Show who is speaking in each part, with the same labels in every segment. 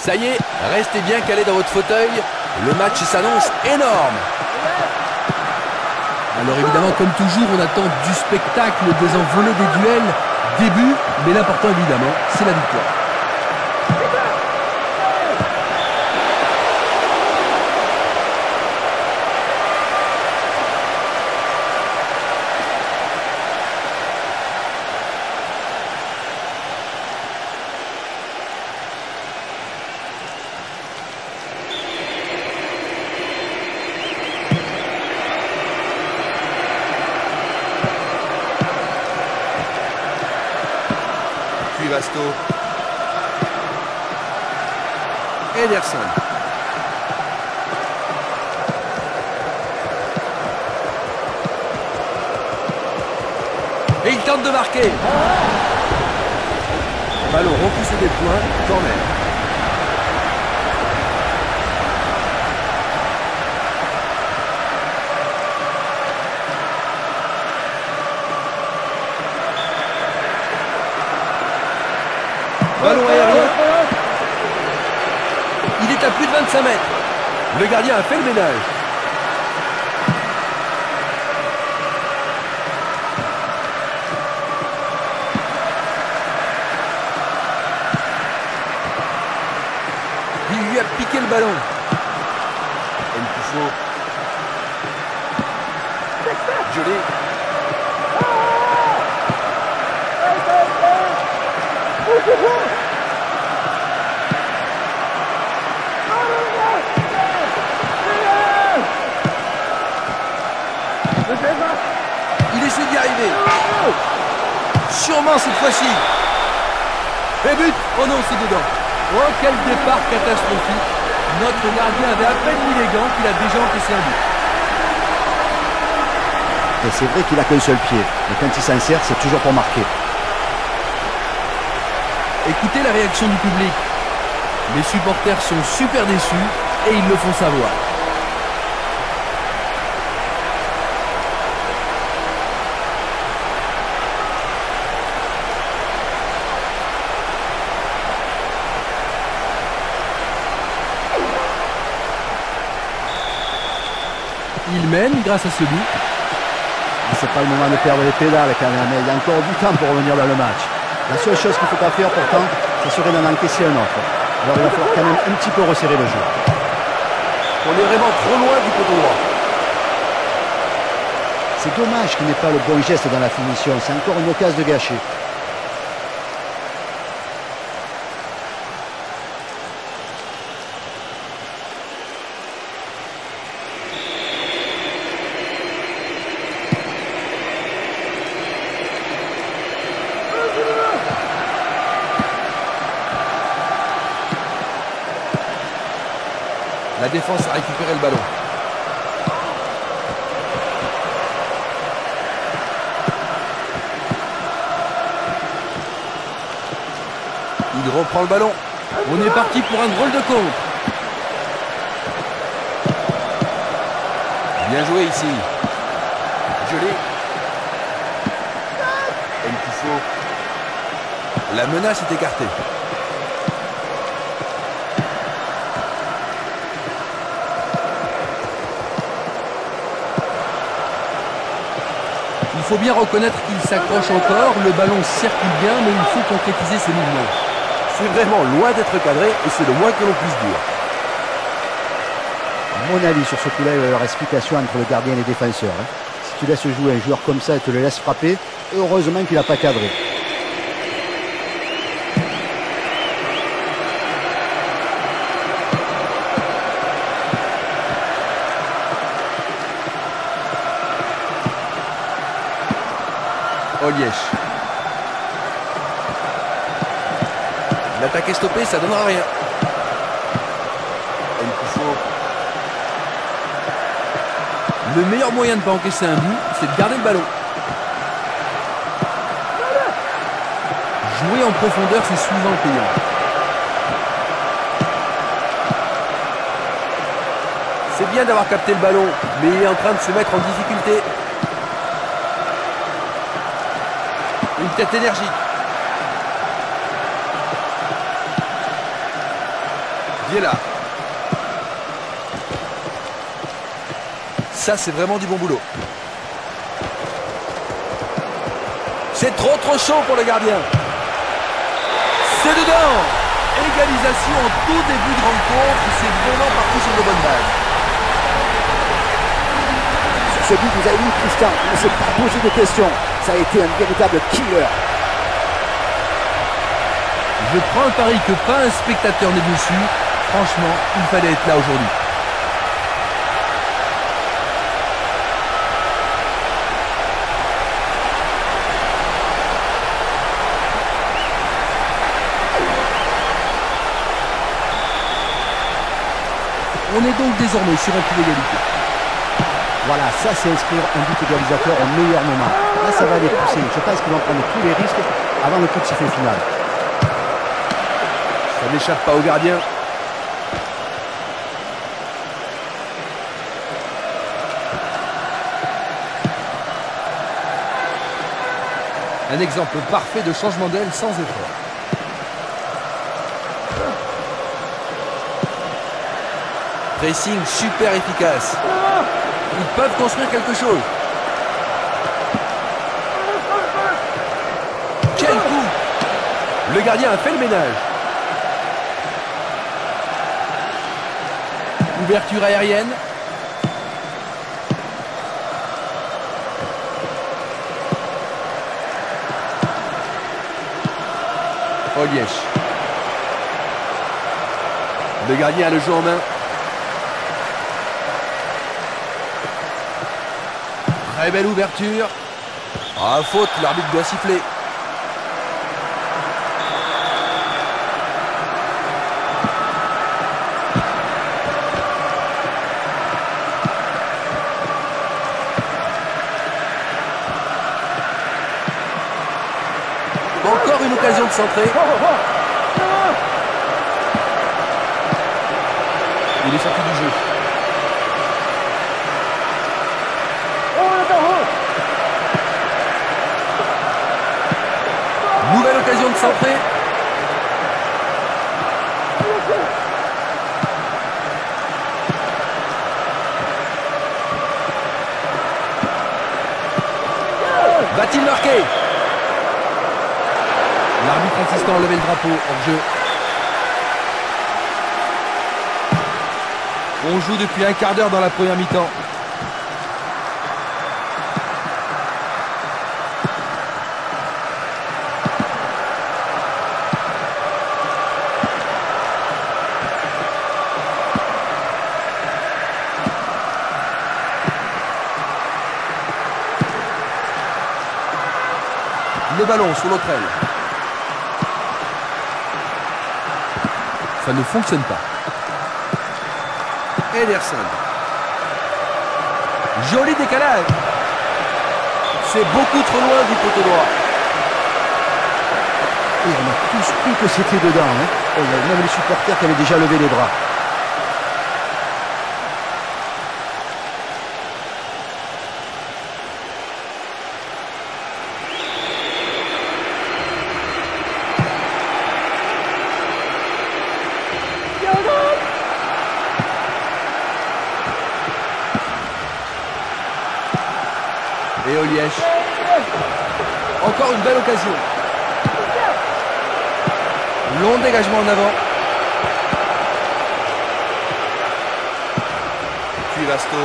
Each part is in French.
Speaker 1: Ça y est, restez bien calés dans votre fauteuil. Le match s'annonce énorme.
Speaker 2: Alors évidemment, comme toujours, on attend du spectacle, des envolées des duels, début, mais l'important évidemment, c'est la victoire.
Speaker 1: Ederson. Et il tente de marquer. Ballon repoussé des points, corner. Le gardien a fait le ménage. Il lui a piqué le ballon. Sûrement cette fois-ci. Et but Oh non, c'est dedans. Oh, quel départ catastrophique. Notre gardien avait à peine mis les gants qu'il a déjà encaissé un but.
Speaker 3: Et c'est vrai qu'il a qu'un seul pied. Mais quand il s'en sert, c'est toujours pour marquer.
Speaker 2: Écoutez la réaction du public. Les supporters sont super déçus et ils le font savoir. Mène grâce à ce but.
Speaker 3: C'est pas le moment de perdre les pédales quand même. Il y a encore du temps pour revenir dans le match. La seule chose qu'il ne faut pas faire pourtant, ce serait d'en encaisser un autre. Alors il va falloir quand même un petit peu resserrer le jeu.
Speaker 1: On est vraiment trop loin du poteau droit.
Speaker 3: C'est dommage qu'il n'ait pas le bon geste dans la finition. C'est encore une occasion de gâcher.
Speaker 1: La défense a récupéré le ballon. Il reprend le ballon.
Speaker 2: On est parti pour un drôle de compte.
Speaker 1: Bien joué ici. Joli. Encoufo. La menace est écartée.
Speaker 2: Faut bien reconnaître qu'il s'accroche encore, le ballon circule bien, mais il faut concrétiser ses mouvements.
Speaker 1: C'est vraiment loin d'être cadré et c'est le moins que l'on puisse dire.
Speaker 3: À mon avis, sur ce coup-là, il va y avoir explication entre le gardien et les défenseurs. hein. Si tu laisses jouer un joueur comme ça et te le laisses frapper, heureusement qu'il n'a pas cadré.
Speaker 1: L'attaque est stoppée, ça donnera rien.
Speaker 2: Le meilleur moyen de ne pas encaisser un but, c'est de garder le ballon. Jouer en profondeur, c'est souvent payant.
Speaker 1: C'est bien d'avoir capté le ballon, mais il est en train de se mettre en difficulté. Tête énergique. Ça, c'est vraiment du bon boulot. C'est trop trop chaud pour le gardien. C'est dedans Égalisation en tout début de rencontre. C'est vraiment parti sur de bonnes bases.
Speaker 3: Ce but, vous avez vu Christian, il ne s'est pas posé de questions. Ça a été un véritable killer.
Speaker 2: Je prends le pari que pas un spectateur n'est dessus. Franchement, il fallait être là aujourd'hui. On est donc désormais sur un coup d'égalité.
Speaker 3: Voilà, ça c'est inscrire un but égalisateur au meilleur moment. Là, ça va les pousser. Je pense qu'ils vont prendre tous les risques avant le coup de sifflet final.
Speaker 1: Ça n'échappe pas au gardien. Un exemple parfait de changement d'aile sans effort. Pressing super efficace. Ils peuvent construire quelque chose. Quel coup Le gardien a fait le ménage. Ouverture aérienne. Olièche. Le gardien a le jeu en main. Très belle ouverture. Ah, faute, l'arbitre doit siffler. Encore une occasion de centrer. Il est sorti du jeu. Nouvelle occasion de centrer. Va-t-il marquer L'arbitre assistant a levé le drapeau hors jeu. On joue depuis un quart d'heure dans la première mi-temps. Le ballon sur l'autre aile. Ça ne fonctionne pas. Ederson. Joli décalage. C'est beaucoup trop loin du poteau droit.
Speaker 3: Et on a tous cru que c'était dedans. Hein. Il y avait même les supporters qui avaient déjà levé les bras.
Speaker 1: Et Olièche. Encore une belle occasion. Long dégagement en avant. Puis Vasto.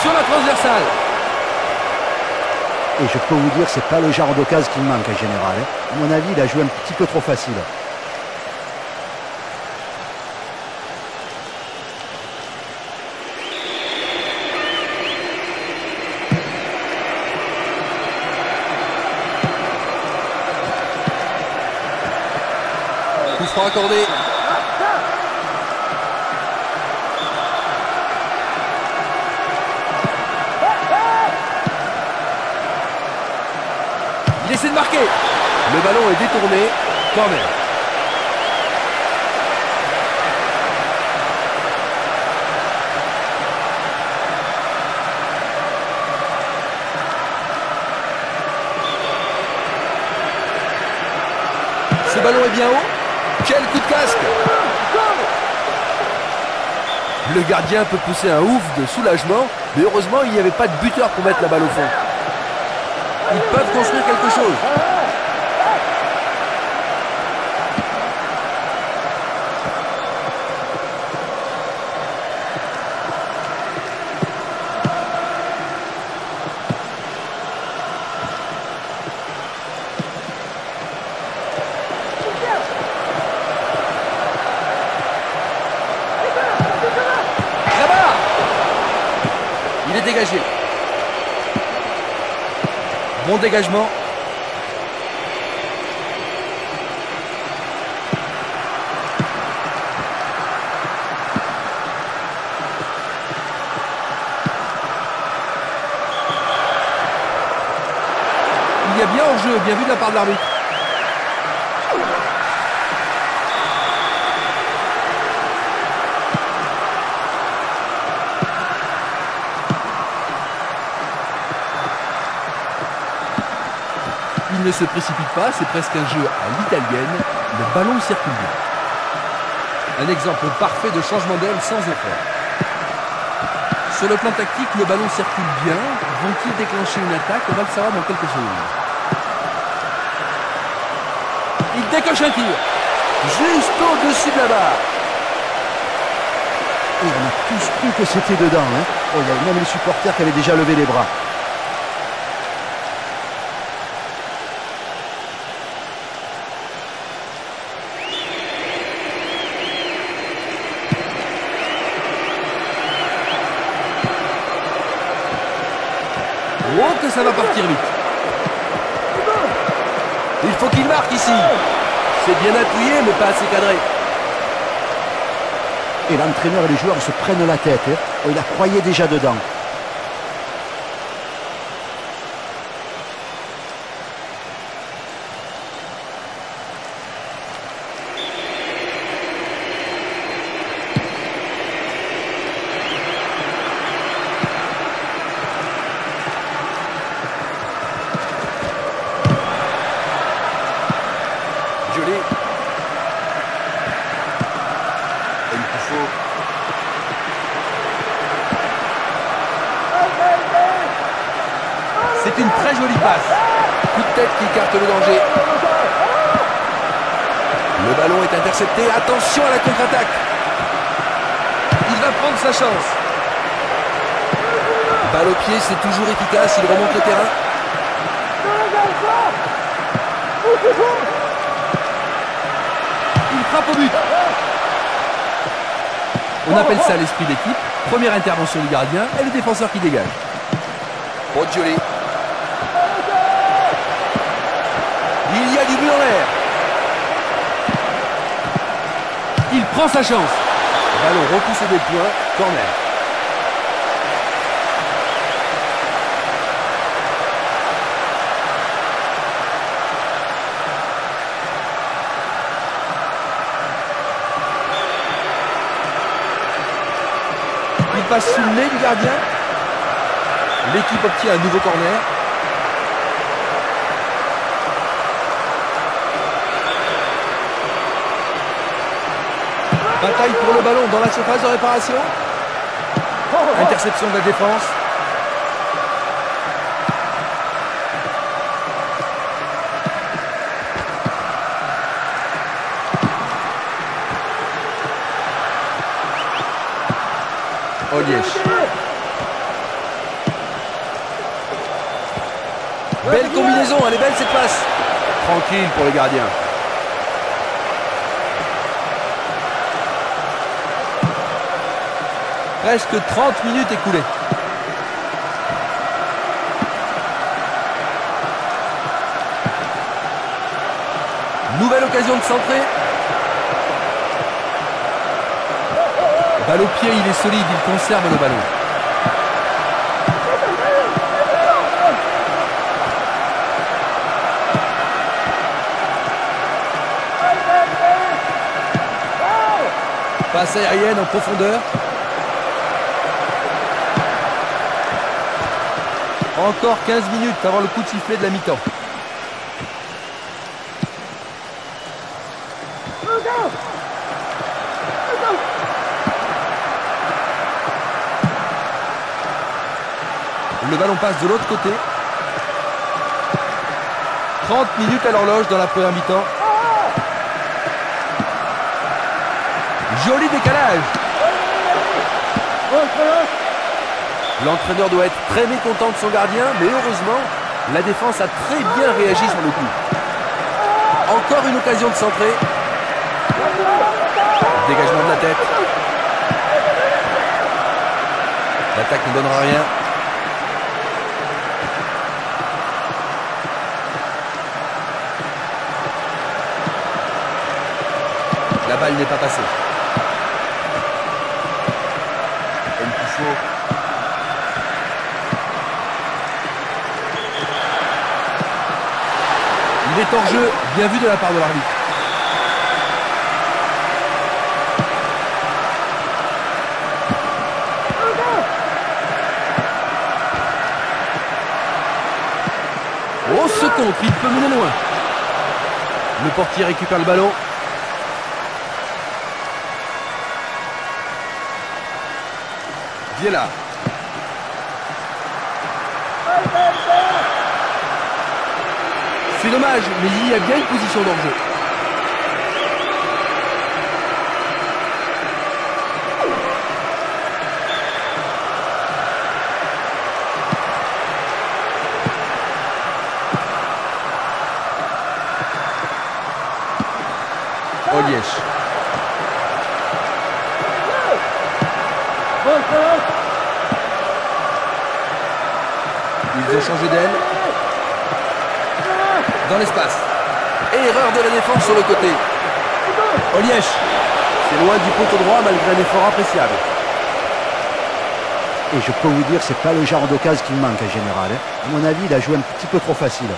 Speaker 1: Sur la transversale.
Speaker 3: Et je peux vous dire, c'est pas le genre d'occasion qui manque en général. hein. À mon avis, il a joué un petit peu trop facile.
Speaker 1: Accordé. Il essaie de marquer. Le ballon est détourné. Corner. ballon est bien haut. Quel coup de casque Le gardien peut pousser un ouf de soulagement, mais heureusement il n'y avait pas de buteur pour mettre la balle au fond. Ils peuvent construire quelque chose. Là-bas Il est Bon dégagement. Il y a bien hors-jeu, bien vu de la part de l'arbitre. Ne se précipite pas, c'est presque un jeu à l'italienne. Le ballon circule bien. Un exemple parfait de changement d'aile sans effort. Sur le plan tactique, le ballon circule bien. Vont-ils déclencher une attaque? On va le savoir dans quelques secondes. Il décoche un tir. Juste au-dessus de la barre.
Speaker 3: Et on a tous cru que c'était dedans. Hein. Oh, il y avait même les supporters qui avaient déjà levé les bras.
Speaker 1: Que ça va partir vite. Il faut qu'il marque ici. C'est bien appuyé mais pas assez cadré.
Speaker 3: Et l'entraîneur et les joueurs se prennent la tête. hein. Oh, il la croyait déjà dedans.
Speaker 1: Joli. Et il faut. C'est une très jolie passe. Coup de tête qui écarte le danger. Le ballon est intercepté. Attention à la contre-attaque. Il va prendre sa chance. Balle au pied, c'est toujours efficace. Il remonte le terrain. Il frappe au but. On appelle ça l'esprit d'équipe. Première intervention du gardien et le défenseur qui dégage. Il y a du but en l'air. Il prend sa chance. Ballon repoussé des points. Corner. Passe sous le nez du gardien. L'équipe obtient un nouveau corner. Bataille pour le ballon dans la surface de réparation. Interception de la défense. Belle combinaison, elle est belle cette passe. Tranquille pour le gardien. Presque 30 minutes écoulées. Nouvelle occasion de centrer. Balle au pied, il est solide, il conserve le ballon. Passe aérienne en profondeur. Encore 15 minutes avant le coup de sifflet de la mi-temps. Le ballon passe de l'autre côté. 30 minutes à l'horloge dans la première mi-temps. Joli décalage. L'entraîneur doit être très mécontent de son gardien, mais heureusement, la défense a très bien réagi sur le coup. Encore une occasion de centrer. Dégagement de la tête. L'attaque ne donnera rien. Balle n'est pas passée. Il est hors jeu, bien vu de la part de l'arbitre. Oh ce contre, il peut mener loin. Le portier récupère le ballon. C'est dommage, mais il y a bien une position d'enjeu. Olièche. Ils ont changé d'aile. Dans l'espace. Erreur de la défense sur le côté. Olièche. C'est loin du poteau droit malgré un effort appréciable.
Speaker 3: Et je peux vous dire, c'est pas le genre d'occasion qui manque en général. hein. À mon avis, il a joué un petit peu trop facile.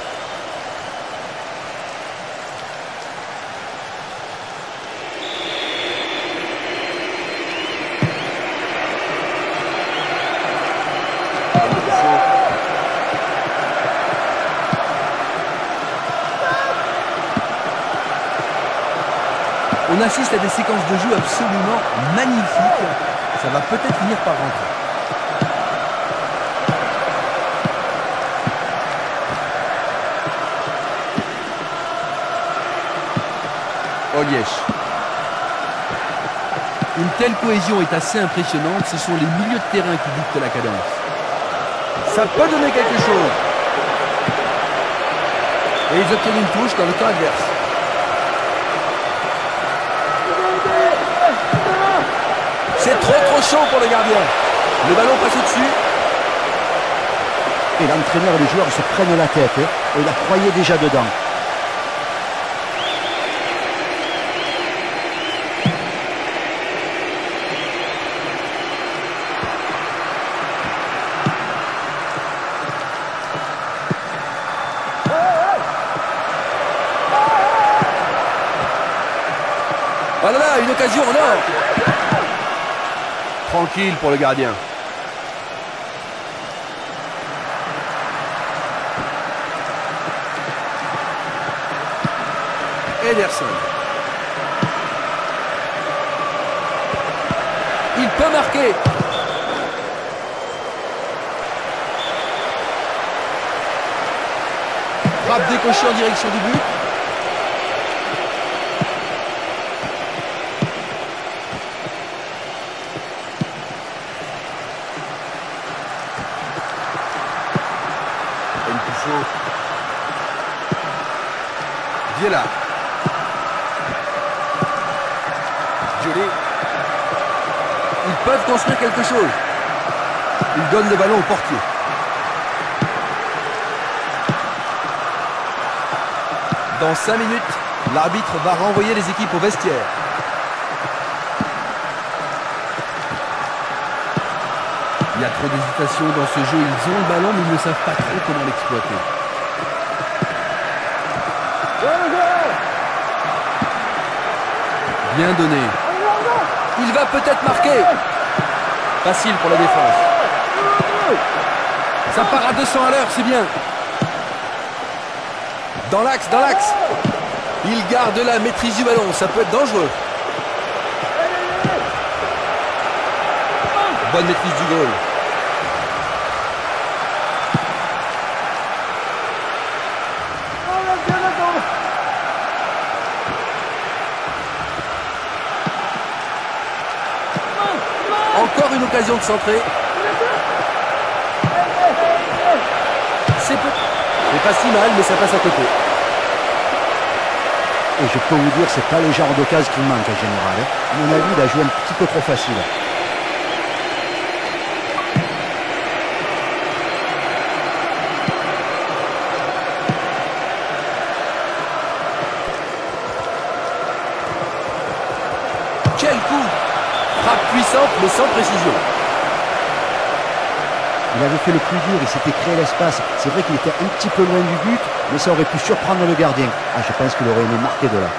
Speaker 1: Assiste à des séquences de jeu absolument magnifiques. Ça va peut-être finir par rentrer. Olièche. Une telle cohésion est assez impressionnante. Ce sont les milieux de terrain qui dictent la cadence. Ça peut donner quelque chose. Et ils obtiennent une touche dans le camp adverse. C'est trop trop chaud pour le gardien. Le ballon passe au-dessus.
Speaker 3: Et l'entraîneur et les joueurs se prennent la tête. hein. Et il la croyait déjà dedans.
Speaker 1: Voilà là, une occasion en or. Tranquille pour le gardien. Ederson. Il peut marquer. Frappe décochée en direction du but. Viela. Jolie. Ils peuvent construire quelque chose. Ils donnent le ballon au portier. Dans 5 minutes, l'arbitre va renvoyer les équipes au vestiaire. Il y a trop d'hésitation dans ce jeu. Ils ont le ballon, mais ils ne savent pas trop comment l'exploiter. Bien donné. Il va peut-être marquer. Facile pour la défense. Ça part à 200 à l'heure, c'est bien. Dans l'axe, dans l'axe. Il garde la maîtrise du ballon, ça peut être dangereux. Bonne maîtrise du goal. De centrer. C'est pas si mal, mais ça passe à côté.
Speaker 3: Et je peux vous dire, c'est pas le genre d'occasion qui manque en général. hein. À mon avis, il a joué un petit peu trop facile.
Speaker 1: Quel coup Frappe puissante, mais sans précision.
Speaker 3: Il avait fait le plus dur, il s'était créé l'espace. C'est vrai qu'il était un petit peu loin du but, mais ça aurait pu surprendre le gardien. Ah, je pense qu'il aurait aimé marquer de là.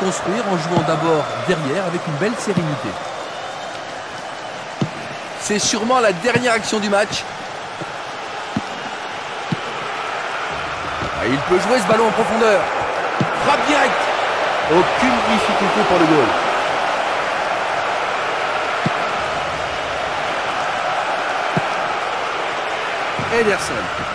Speaker 2: Construire en jouant d'abord derrière avec une belle sérénité.
Speaker 1: C'est sûrement la dernière action du match. Il peut jouer ce ballon en profondeur. Frappe directe. Aucune difficulté pour le goal. Ederson.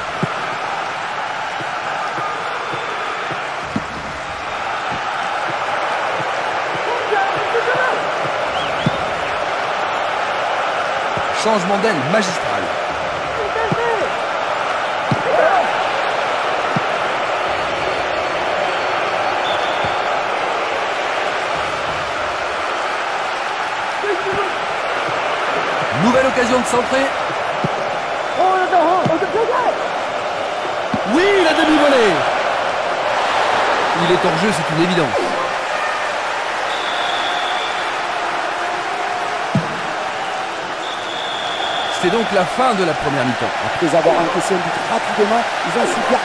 Speaker 2: Changement d'aile magistral.
Speaker 1: Nouvelle occasion de centrer. Oui, la demi-volée.
Speaker 2: Il est hors jeu, c'est une évidence. C'est donc la fin de la première mi-temps.
Speaker 3: Après avoir encaissé un but rapidement, ils ont su bien.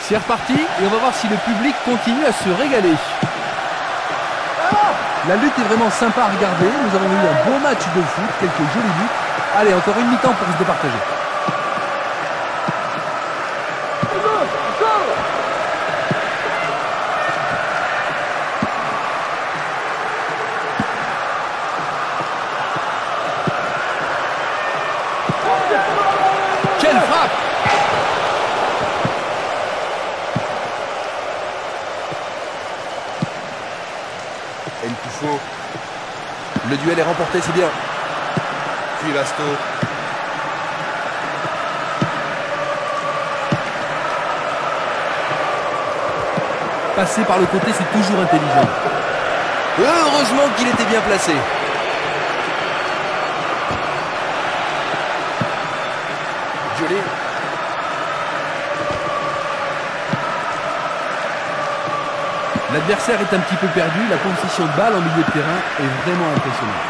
Speaker 2: C'est reparti et on va voir si le public continue à se régaler. La lutte est vraiment sympa à regarder. Nous avons eu un beau match de foot, quelques jolis buts. Allez, encore une mi-temps pour se départager.
Speaker 1: Quelle frappe El Tufo. Le duel est remporté, c'est bien. Puis Vasto.
Speaker 2: Passer par le côté, c'est toujours intelligent.
Speaker 1: Heureusement qu'il était bien placé. Jolie.
Speaker 2: L'adversaire est un petit peu perdu. La position de balle en milieu de terrain est vraiment impressionnante.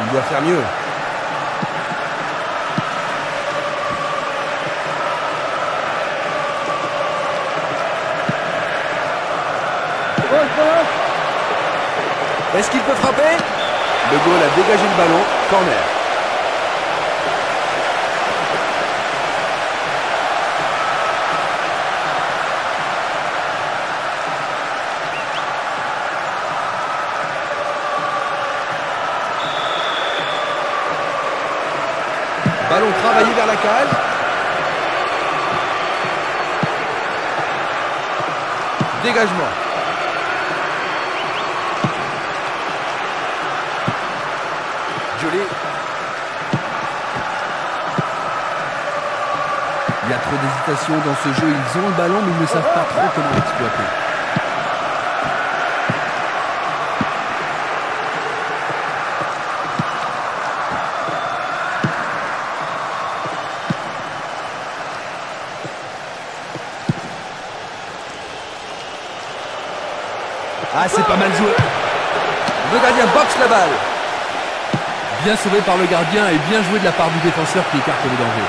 Speaker 1: Il doit faire mieux. Est-ce qu'il peut frapper? Le goal a dégagé le ballon. Corner. Ballon Dégagement. Jolie.
Speaker 2: Il y a trop d'hésitation dans ce jeu. Ils ont le ballon, mais ils ne savent pas trop comment l'exploiter.
Speaker 1: C'est pas mal joué. Le gardien boxe la balle.
Speaker 2: Bien sauvé par le gardien et bien joué de la part du défenseur qui écarte le danger.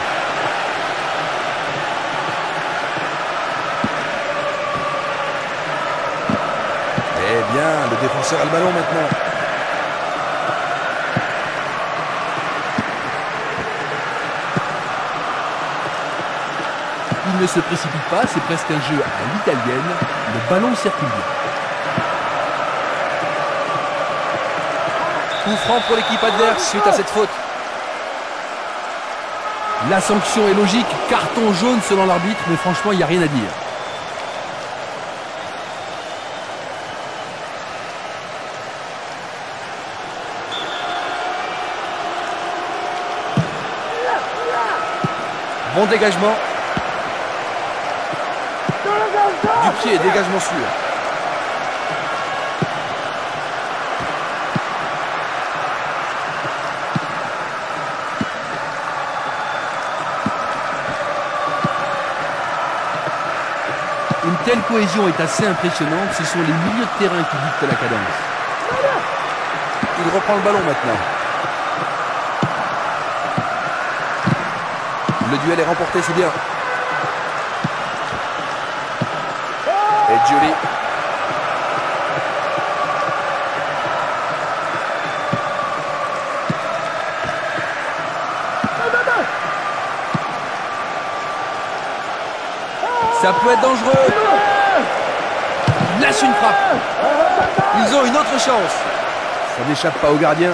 Speaker 1: Eh bien, le défenseur a le ballon maintenant.
Speaker 2: Il ne se précipite pas, c'est presque un jeu à l'italienne. Le ballon circule.
Speaker 1: Franc pour l'équipe adverse suite à cette faute.
Speaker 2: La sanction est logique, carton jaune selon l'arbitre, mais franchement, il n'y a rien à dire.
Speaker 1: Bon dégagement. Du pied, dégagement sûr.
Speaker 2: Telle cohésion est assez impressionnante, ce sont les milieux de terrain qui dictent la cadence.
Speaker 1: Il reprend le ballon maintenant. Le duel est remporté, c'est bien. Et Giuli. Ça peut être dangereux. Lâche une frappe. Ils ont une autre chance. Ça n'échappe pas au gardien.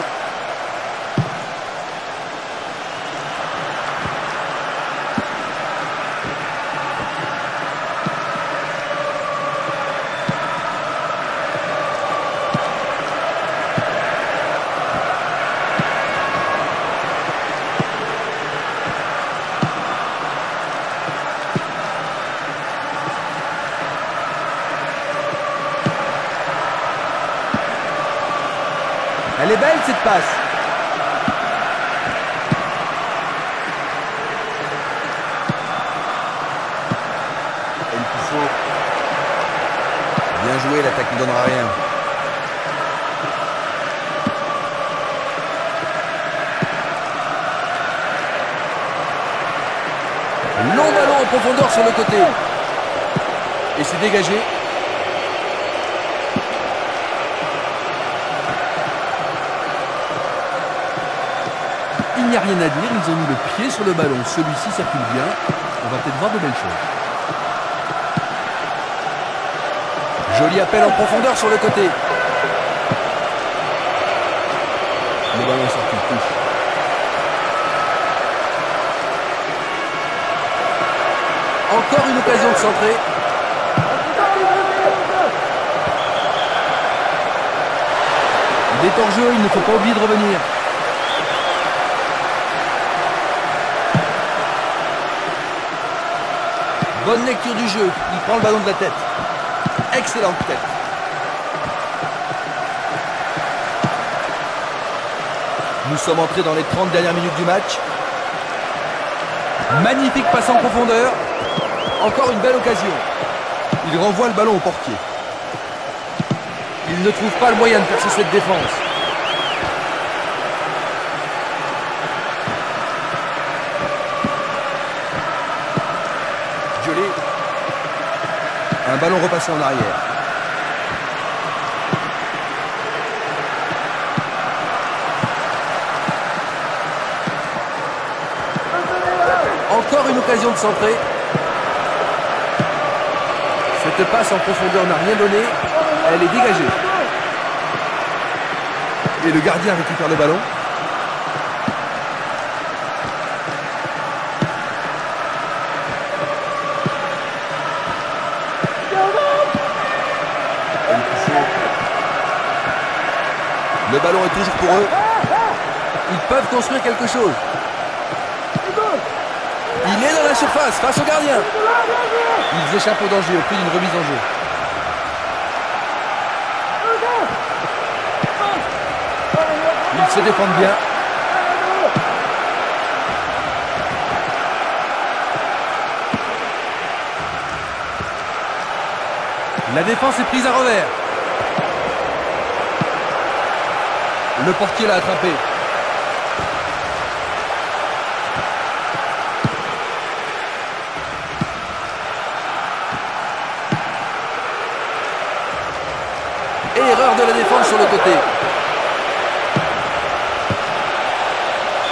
Speaker 1: Elle est belle cette passe. Et le coup faux. Bien joué, l'attaque ne donnera rien. Long ballon en profondeur sur le côté. Et c'est dégagé.
Speaker 2: Il n'y a rien à dire, ils ont mis le sur le ballon. Celui-ci circule bien. On va peut-être voir de belles choses.
Speaker 1: Joli appel en profondeur sur le côté. Le ballon sorti, touche. Encore une occasion de centrer.
Speaker 2: Il est hors jeu, il ne faut pas oublier de revenir.
Speaker 1: Bonne lecture du jeu. Il prend le ballon de la tête. Excellente tête. Nous sommes entrés dans les 30 dernières minutes du match. Magnifique passe en profondeur. Encore une belle occasion. Il renvoie le ballon au portier. Il ne trouve pas le moyen de percer cette défense. Joli. Un ballon repassé en arrière. Encore une occasion de centrer. Cette passe en profondeur n'a rien donné. Elle est dégagée. Et le gardien récupère le ballon. Et le coup franc. Le ballon est toujours pour eux. Ils peuvent construire quelque chose. Il est dans la surface face au gardien. Ils échappent au danger au prix d'une remise en jeu. Ils se défendent bien. La défense est prise à revers. Le portier l'a attrapé. Erreur de la défense sur le côté.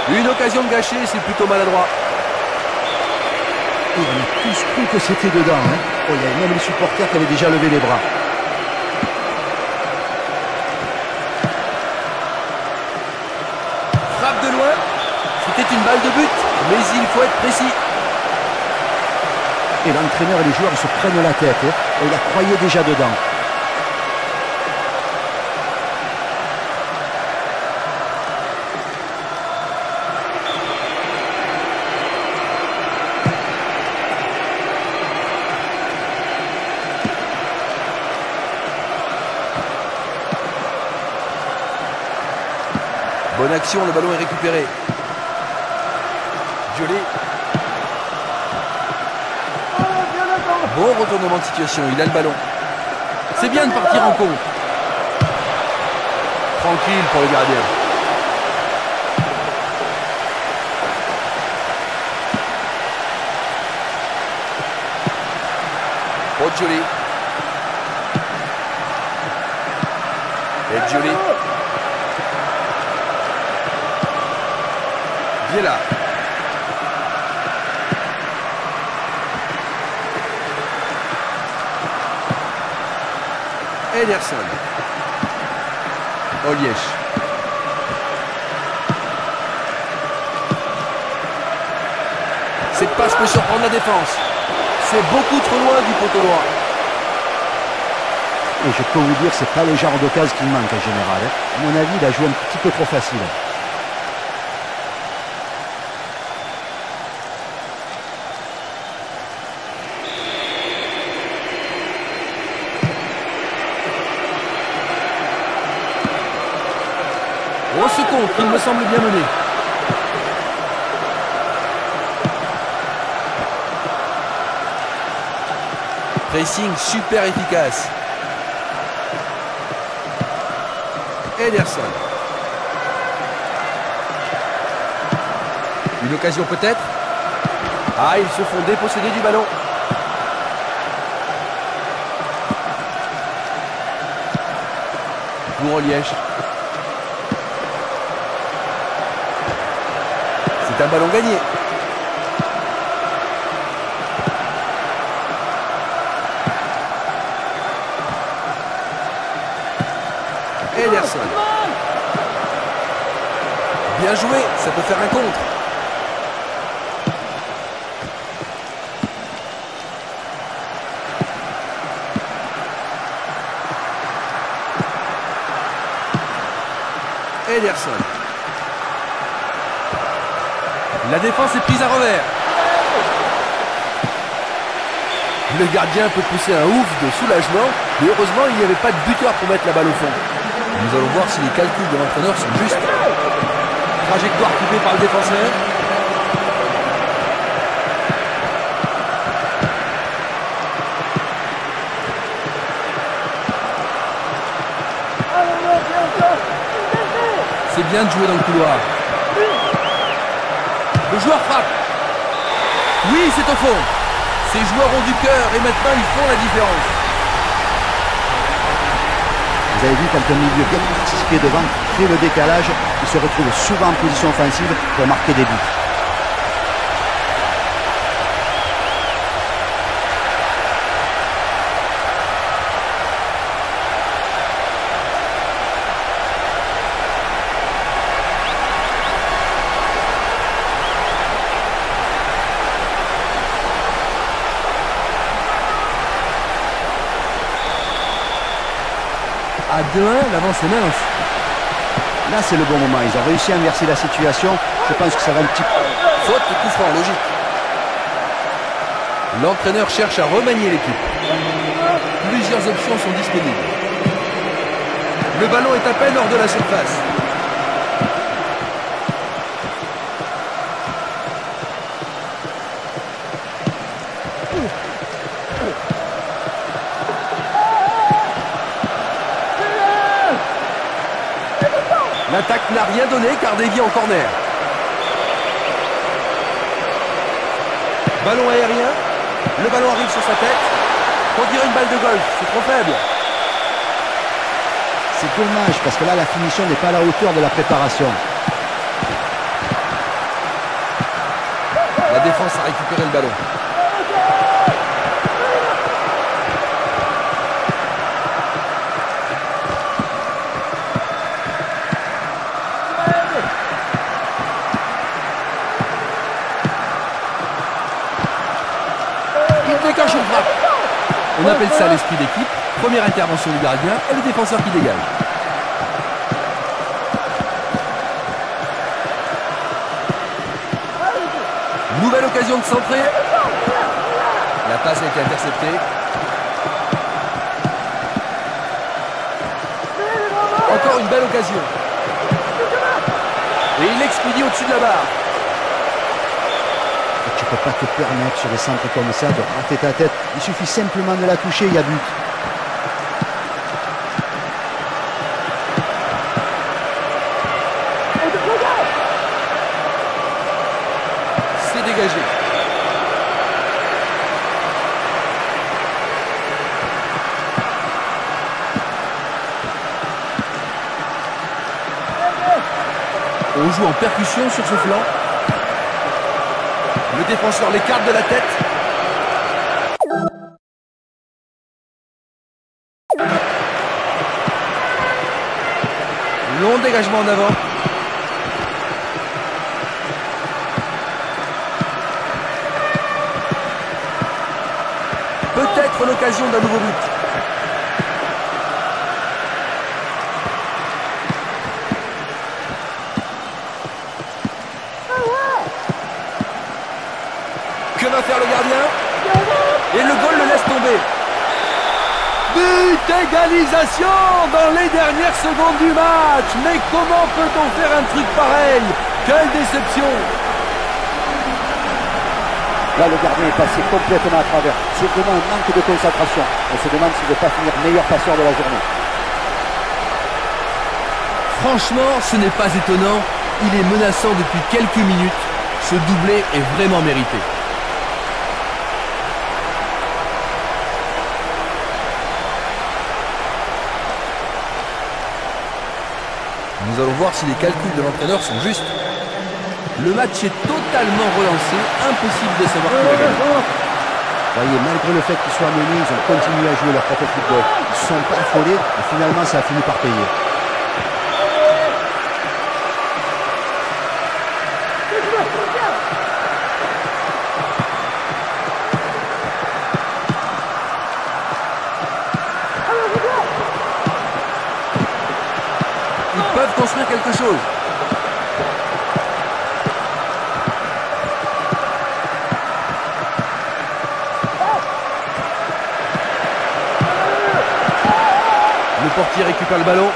Speaker 1: Une occasion gâchée, c'est plutôt maladroit.
Speaker 3: Et on a tous cru que c'était dedans. hein. Oh, il y avait même les supporters qui avaient déjà levé les bras.
Speaker 1: Balle de but, mais il faut être précis.
Speaker 3: Et l'entraîneur et les joueurs se prennent la tête. hein. Et il la croyait déjà dedans.
Speaker 1: Bonne action, le ballon est récupéré. Bon retournement de situation, il a le ballon. C'est bien de partir en compte. Tranquille pour le gardien. Joli. Et Joli. Viela. Ederson. Olièche. Cette passe peut surprendre la défense. C'est beaucoup trop loin du poteau droit.
Speaker 3: Et je peux vous dire, c'est pas le genre d'occasion qui manque en général. hein. À mon avis, il a joué un petit peu trop facile.
Speaker 1: Il me semble bien mené. Pressing super efficace. Ederson. Une occasion peut-être? Ah, ils se font déposséder du ballon. Pour Liège. C'est un ballon gagné. Ederson. Bien joué, ça peut faire un contre. Ederson. La défense est prise à revers. Le gardien peut pousser un ouf de soulagement, mais heureusement il n'y avait pas de buteur pour mettre la balle au fond. Nous allons voir si les calculs de l'entraîneur sont justes. Trajectoire coupée par le défenseur. C'est bien de jouer dans le couloir. Le joueur frappe. Oui, c'est au fond. Ces joueurs ont du cœur et maintenant ils font la différence.
Speaker 3: Vous avez vu quand un milieu bien participé devant fait le décalage, il se retrouve souvent en position offensive pour marquer des buts.
Speaker 2: 2-1, l'avance est mince.
Speaker 3: Là, c'est le bon moment. Ils ont réussi à inverser la situation. Je pense que ça va un petit peu.
Speaker 1: Faute et coup franc, logique. L'entraîneur cherche à remanier l'équipe. Plusieurs options sont disponibles. Le ballon est à peine hors de la surface. L'attaque n'a rien donné car dévié en corner. Ballon aérien. Le ballon arrive sur sa tête. On dirait une balle de golf, c'est trop faible.
Speaker 3: C'est dommage parce que là, la finition n'est pas à la hauteur de la préparation.
Speaker 1: La défense a récupéré le ballon. On appelle ça l'esprit d'équipe. Première intervention du gardien et le défenseur qui dégage. Nouvelle occasion de centrer. La passe a été interceptée. Encore une belle occasion. Et il expédie au-dessus de la barre.
Speaker 3: Pas te permettre sur des centres comme ça de rater ta tête. Il suffit simplement de la toucher, il y a but.
Speaker 1: C'est dégagé. On joue en percussion sur ce flanc. Défenseur l'écarte de la tête. Long dégagement en avant. Peut-être l'occasion d'un nouveau but. Que va faire le gardien Et le goal le laisse tomber. But égalisation dans les dernières secondes du match. Mais comment peut-on faire un truc pareil? Quelle déception
Speaker 3: Là, le gardien est passé complètement à travers. C'est vraiment un manque de concentration. On se demande s'il ne veut pas finir meilleur passeur de la journée.
Speaker 2: Franchement, ce n'est pas étonnant. Il est menaçant depuis quelques minutes. Ce doublé est vraiment mérité.
Speaker 1: Voir si les calculs de l'entraîneur sont justes. Le match est totalement relancé, impossible de savoir qui va
Speaker 3: voyez, malgré le fait qu'ils soient menés, ils ont continué à jouer leur propre football. Ils sont pas affolés et finalement, ça a fini par payer.
Speaker 1: Le ballon.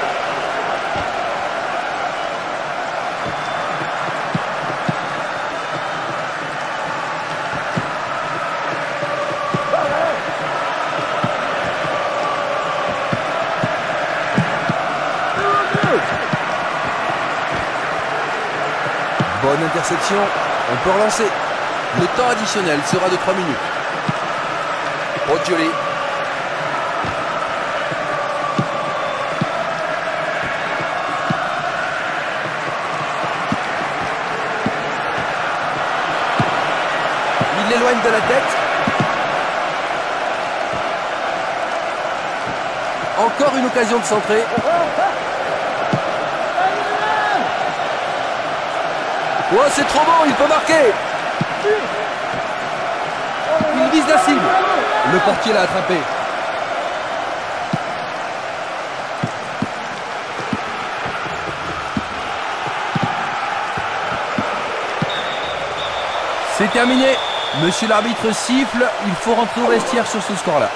Speaker 1: Bonne interception. On peut relancer. Le temps additionnel sera de 3 minutes. La tête. Encore une occasion de centrer. Oh, c'est trop bon, il peut marquer. Il vise la. Le portier l'a attrapé. C'est terminé. Monsieur l'arbitre siffle, il faut rentrer au vestiaire sur ce score-là.